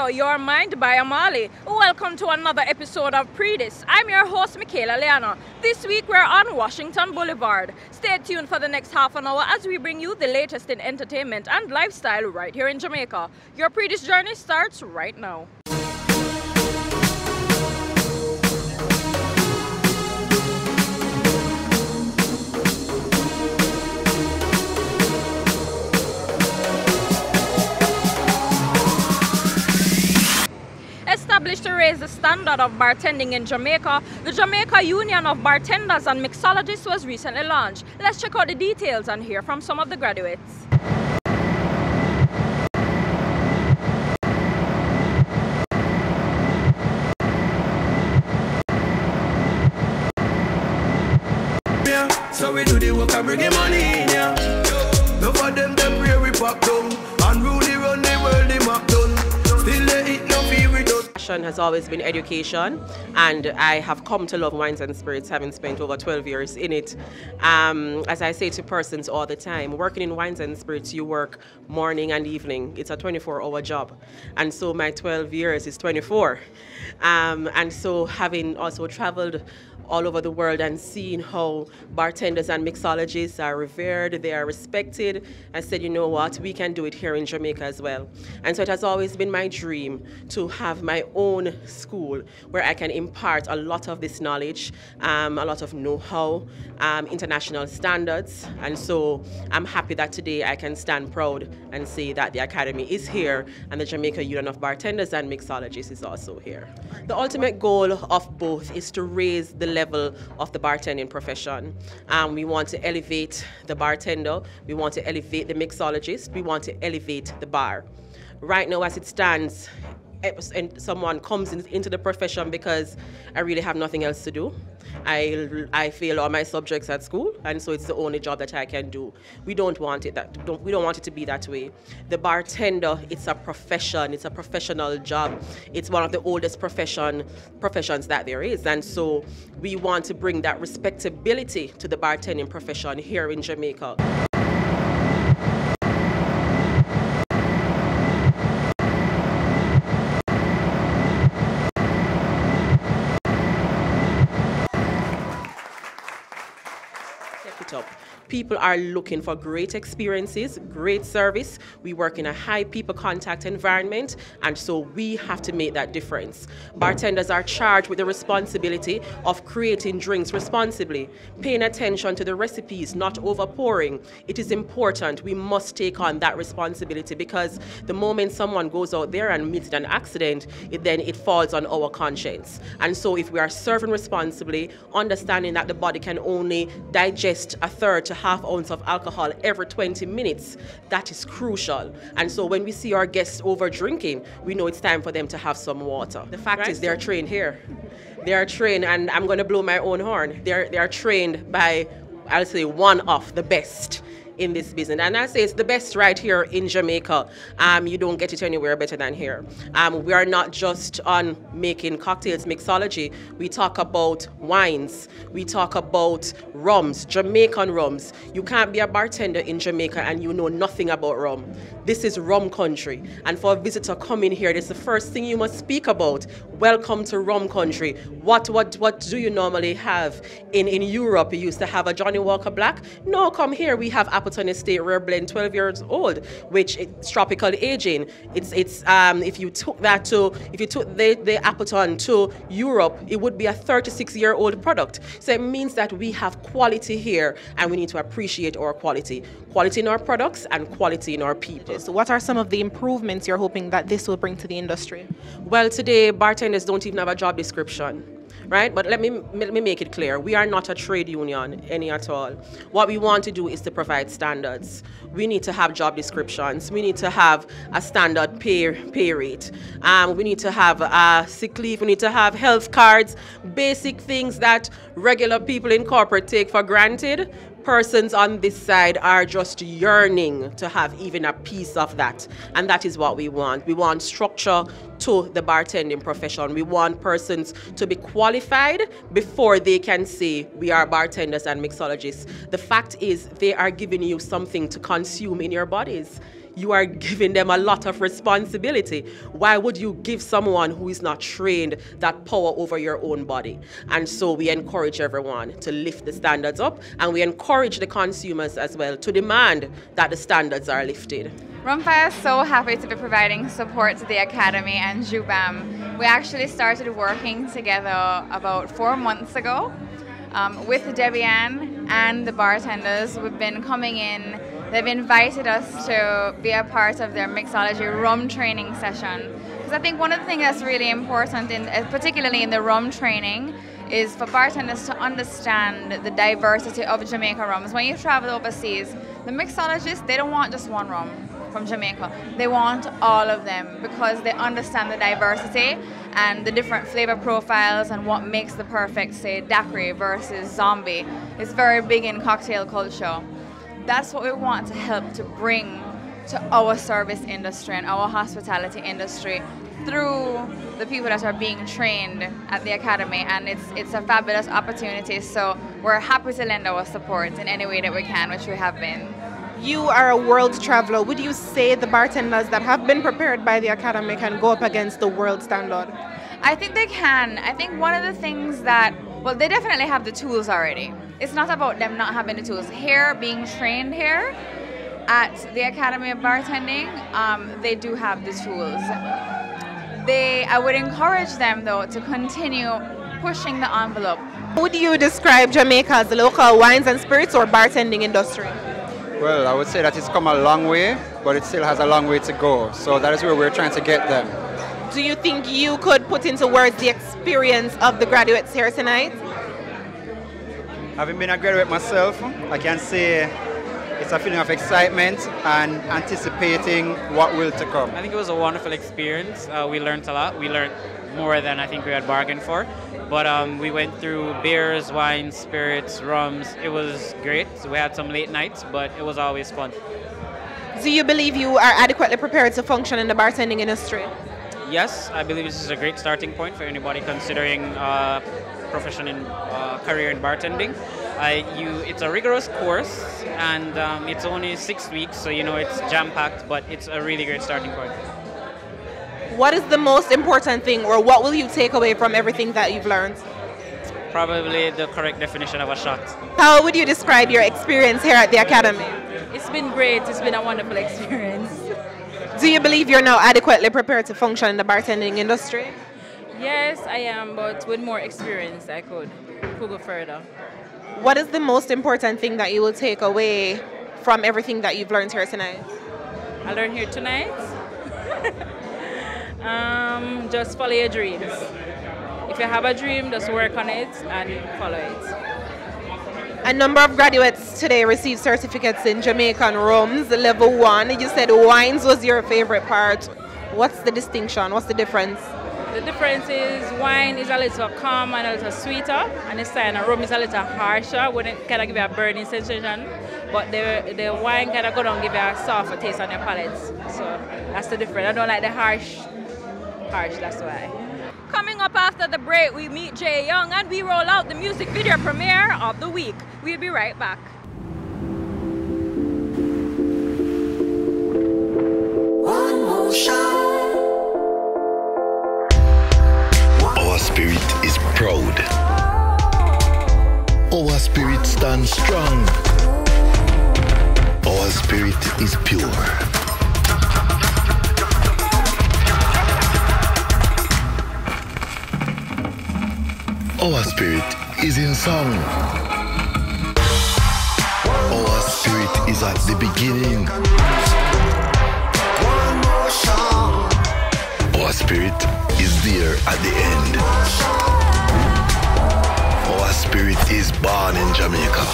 video, Your Mind by Amali. Welcome to another episode of Pree Dis. I'm your host, Michaela Leeanna. This week we're on Washington Boulevard. Stay tuned for the next half an hour as we bring you the latest in entertainment and lifestyle right here in Jamaica. Your Pree Dis journey starts right now. Established to raise the standard of bartending in Jamaica, the Jamaica Union of Bartenders and Mixologists was recently launched. Let's check out the details and hear from some of the graduates. So we do the work and bring the money in, yeah. No for them, them we pop down. Passion has always been education, and I have come to love wines and spirits, having spent over 12 years in it. Um, as I say to persons all the time, working in wines and spirits, you work morning and evening. It's a 24 hour job. And so my 12 years is 24. Um, and so, having also traveled all over the world and seeing how bartenders and mixologists are revered, they are respected. I said, you know what, we can do it here in Jamaica as well. And so it has always been my dream to have my own school where I can impart a lot of this knowledge, um, a lot of know-how, um, international standards. And so I'm happy that today I can stand proud and say that the Academy is here and the Jamaica Union of Bartenders and Mixologists is also here. The ultimate goal of both is to raise the level of the bartending profession. Um, we want to elevate the bartender, we want to elevate the mixologist, we want to elevate the bar. Right now, as it stands, Eh, and someone comes in, into the profession because I really have nothing else to do. I, I fail all my subjects at school, and so it's the only job that I can do. We don't want it that don't, we don't want it to be that way. The bartender, it's a profession, it's a professional job. It's one of the oldest profession professions that there is, and so we want to bring that respectability to the bartending profession here in Jamaica. Up. People are looking for great experiences, great service. We work in a high people contact environment, and so we have to make that difference. Bartenders are charged with the responsibility of creating drinks responsibly, paying attention to the recipes, not overpouring. It is important. We must take on that responsibility because the moment someone goes out there and meets an accident, it then it falls on our conscience. And so if we are serving responsibly, understanding that the body can only digest a third to half ounce of alcohol every 20 minutes, that is crucial. And so when we see our guests over drinking, we know it's time for them to have some water. The fact is they're trained here. They are trained, and I'm going to blow my own horn. They're, they are trained by, I'll say, one of the best in this business. And I say it's the best right here in Jamaica. Um, you don't get it anywhere better than here. Um, we are not just on making cocktails, mixology. We talk about wines. We talk about rums, Jamaican rums. You can't be a bartender in Jamaica and you know nothing about rum. This is rum country. And for a visitor coming here, is the first thing you must speak about. Welcome to rum country. What what what do you normally have in, in Europe? You used to have a Johnnie Walker Black. No, come here. We have Appleton Estate Rare Blend 12 years old, which it's tropical aging. It's it's um if you took that to if you took the, the Appleton to Europe, it would be a 36 year old product. So it means that we have quality here and we need to appreciate our quality. Quality in our products and quality in our people. So what are some of the improvements you're hoping that this will bring to the industry? Well, today bartenders don't even have a job description, right? But let me let me make it clear: we are not a trade union any at all. What we want to do is to provide standards. We need to have job descriptions. We need to have a standard pay pay rate. Um, we need to have uh, sick leave. We need to have health cards, basic things that regular people in corporate take for granted persons on this side are just yearning to have even a piece of that. And that is what we want. We want structure to the bartending profession. We want persons to be qualified before they can say we are bartenders and mixologists. The fact is they are giving you something to consume in your bodies you are giving them a lot of responsibility. Why would you give someone who is not trained that power over your own body? And so we encourage everyone to lift the standards up and we encourage the consumers as well to demand that the standards are lifted. Rumfire is so happy to be providing support to the Academy and JUBAM. We actually started working together about four months ago um, with Debbian and the bartenders. We've been coming in, they've invited us to be a part of their mixology rum training session. Because I think one of the things that's really important, in, uh, particularly in the rum training, is for bartenders to understand the diversity of Jamaica rums. When you travel overseas, the mixologists, they don't want just one rum from Jamaica. They want all of them because they understand the diversity and the different flavor profiles and what makes the perfect, say, daiquiri versus zombie. It's very big in cocktail culture. That's what we want to help to bring to our service industry and our hospitality industry through the people that are being trained at the academy and it's it's a fabulous opportunity so we're happy to lend our support in any way that we can which we have been you are a world traveler. Would you say the bartenders that have been prepared by the academy can go up against the world standard? I think they can. I think one of the things that, well, they definitely have the tools already. It's not about them not having the tools. Here, being trained here at the Academy of Bartending, um, they do have the tools. They, I would encourage them though to continue pushing the envelope. Would you describe Jamaica as local wines and spirits or bartending industry? Well, I would say that it's come a long way, but it still has a long way to go. So that is where we're trying to get them. Do you think you could put into words the experience of the graduates here tonight? Having been a graduate myself, I can say it's a feeling of excitement and anticipating what will to come. I think it was a wonderful experience. Uh, we learned a lot. We learned more than I think we had bargained for. But um, we went through beers, wines, spirits, rums. It was great. We had some late nights, but it was always fun. Do you believe you are adequately prepared to function in the bartending industry? Yes, I believe this is a great starting point for anybody considering uh, profession in uh, career in bartending. I, you, it's a rigorous course, and um, it's only six weeks, so you know it's jam-packed, but it's a really great starting point what is the most important thing or what will you take away from everything that you've learned? Probably the correct definition of a shot. How would you describe your experience here at the Academy? It's been great. It's been a wonderful experience. Do you believe you're now adequately prepared to function in the bartending industry? Yes, I am, but with more experience, I could, could go further. What is the most important thing that you will take away from everything that you've learned here tonight? I learned here tonight um, just follow your dreams. If you have a dream, just work on it and follow it. A number of graduates today received certificates in Jamaican rums, level one. You said wines was your favorite part. What's the distinction? What's the difference? The difference is wine is a little calm and a little sweeter, and the sign of rum is a little harsher, when it kind of give you a burning sensation. But the the wine kind of go down give you a softer taste on your palate. So that's the difference. I don't like the harsh harsh, that's why. Coming up after the break, we meet J-Yungg and we roll out the music video premiere of the week. We'll be right back. One more shot. Our spirit is proud. Our spirit stands strong. Our spirit is pure. Our spirit is in song. Our spirit is at the beginning. Our spirit is there at the end. Our spirit is born in Jamaica.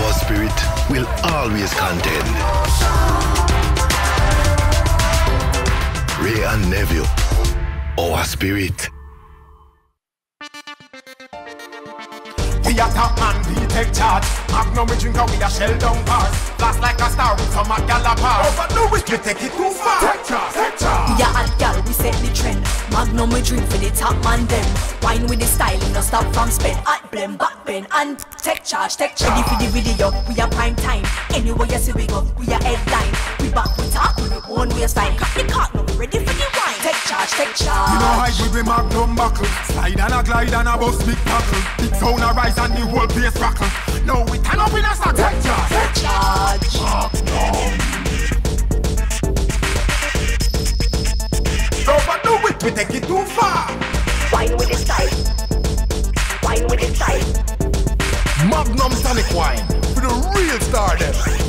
Our spirit will always contend. Wray and Nephew, our spirit. We are top man, we take charge. Magnum we drink and we are shell down bars. Blast like a star with some a gal a pass. Overdo it, we take it too far. Take charge, take charge. We a hot gal, we set the trend. Magnum we drink for the top man them. Wine with the style, no stop from spend. Hot blend, back bend, and take charge, take charge. Ready for the video, we a prime time. Anywhere you see we go, we a headline. We back, we talk, we own waistline. Cut the cock, now we ready for the wine. Take charge, take charge. You know how we magnum buckle. Slide and a glide and a bust big tackle Big sound a rise and the whole place rockle Now we turn up in a stock Take charge. Take charge. Overdo it, we take it too far. Wine with the style. Wine with the style. Magnum Tonic Wine. For the real star them. Take charge